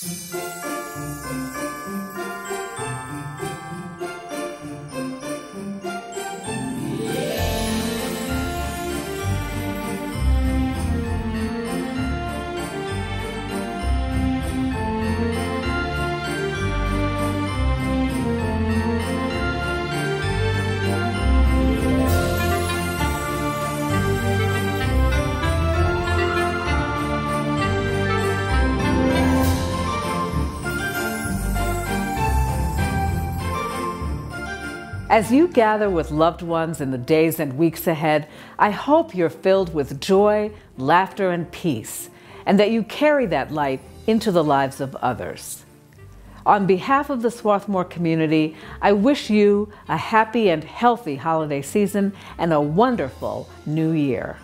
Música As you gather with loved ones in the days and weeks ahead, I hope you're filled with joy, laughter, and peace, and that you carry that light into the lives of others. On behalf of the Swarthmore community, I wish you a happy and healthy holiday season and a wonderful new year.